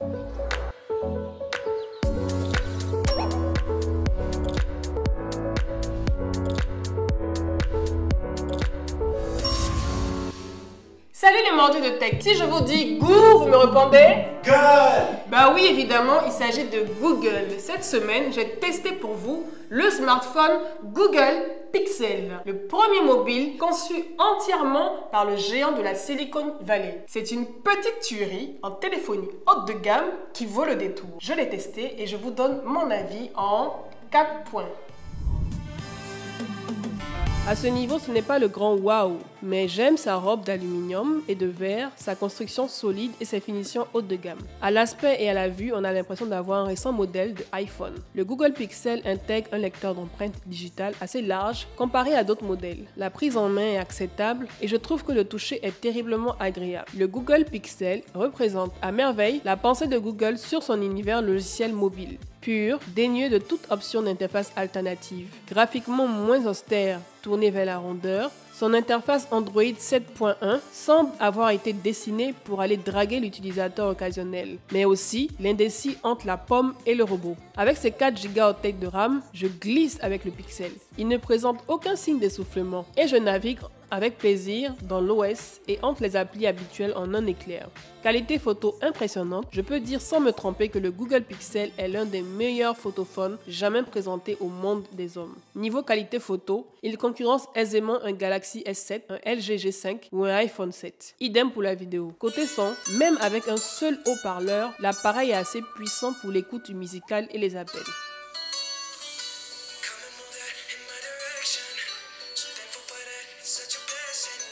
Thank you. Salut les mordus de tech. Si je vous dis Goo, vous me répondez Google Bah oui, évidemment, il s'agit de Google. Cette semaine, j'ai testé pour vous le smartphone Google Pixel, le premier mobile conçu entièrement par le géant de la Silicon Valley. C'est une petite tuerie en téléphonie haute de gamme qui vaut le détour. Je l'ai testé et je vous donne mon avis en 4 points. À ce niveau, ce n'est pas le grand waouh, mais j'aime sa robe d'aluminium et de verre, sa construction solide et ses finitions hautes de gamme. À l'aspect et à la vue, on a l'impression d'avoir un récent modèle de iPhone. Le Google Pixel intègre un lecteur d'empreintes digitales assez large comparé à d'autres modèles. La prise en main est acceptable et je trouve que le toucher est terriblement agréable. Le Google Pixel représente à merveille la pensée de Google sur son univers logiciel mobile pur, dénué de toute option d'interface alternative. Graphiquement moins austère, tourné vers la rondeur, son interface Android 7.1 semble avoir été dessinée pour aller draguer l'utilisateur occasionnel, mais aussi l'indécis entre la pomme et le robot. Avec ses 4 Go de RAM, je glisse avec le Pixel. Il ne présente aucun signe d'essoufflement et je navigue avec plaisir dans l'OS et entre les applis habituelles en un éclair. Qualité photo impressionnante, je peux dire sans me tromper que le Google Pixel est l'un des meilleurs photophones jamais présentés au monde des hommes. Niveau qualité photo, il concurrence aisément un Galaxy S7, un LG G5 ou un iPhone 7. Idem pour la vidéo. Côté son, même avec un seul haut-parleur, l'appareil est assez puissant pour l'écoute musicale et les appels.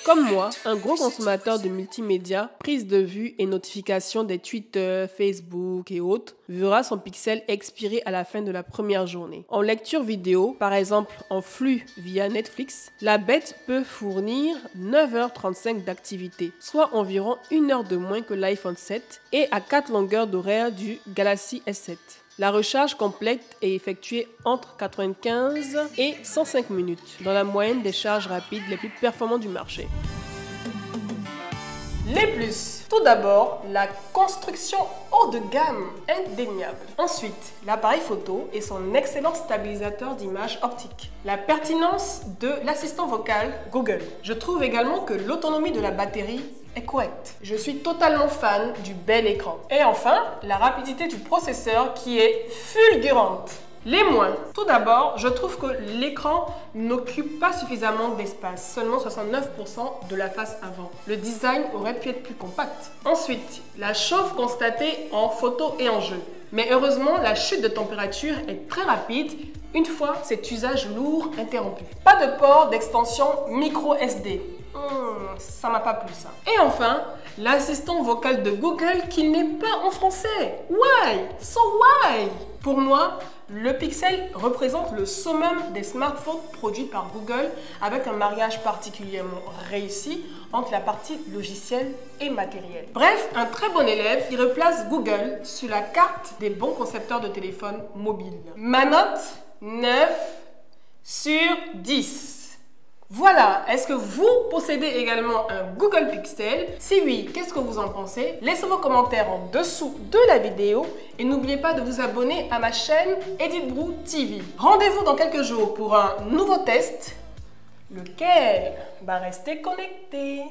Comme moi, un gros consommateur de multimédia, prise de vue et notification des Twitter, Facebook et autres, verra son pixel expirer à la fin de la première journée. En lecture vidéo, par exemple en flux via Netflix, la bête peut fournir 9h35 d'activité, soit environ une heure de moins que l'iPhone 7 et à 4 longueurs d'horaire du Galaxy S7. La recharge complète est effectuée entre 95 et 105 minutes, dans la moyenne des charges rapides les plus performantes du marché. Les plus. Tout d'abord, la construction haut de gamme, indéniable. Ensuite, l'appareil photo et son excellent stabilisateur d'image optique. La pertinence de l'assistant vocal Google. Je trouve également que l'autonomie de la batterie Je suis totalement fan du bel écran. Et enfin, la rapidité du processeur qui est fulgurante. Les moins. Tout d'abord, je trouve que l'écran n'occupe pas suffisamment d'espace, seulement 69% de la face avant. Le design aurait pu être plus compact. Ensuite, la chauffe constatée en photo et en jeu. Mais heureusement, la chute de température est très rapide une fois cet usage lourd interrompu. Pas de port d'extension micro SD. Hmm, ça m'a pas plu ça. Et enfin, l'assistant vocal de Google qui n'est pas en français. Why? So why? Pour moi, le Pixel représente le summum des smartphones produits par Google avec un mariage particulièrement réussi entre la partie logicielle et matérielle. Bref, un très bon élève qui replace Google sur la carte des bons concepteurs de téléphones mobiles. Ma note? 9 sur 10. Voilà, est-ce que vous possédez également un Google Pixel? Si oui, qu'est-ce que vous en pensez? Laissez vos commentaires en dessous de la vidéo et n'oubliez pas de vous abonner à ma chaîne Edith Brou TV. Rendez-vous dans quelques jours pour un nouveau test, lequel? Va rester connecté.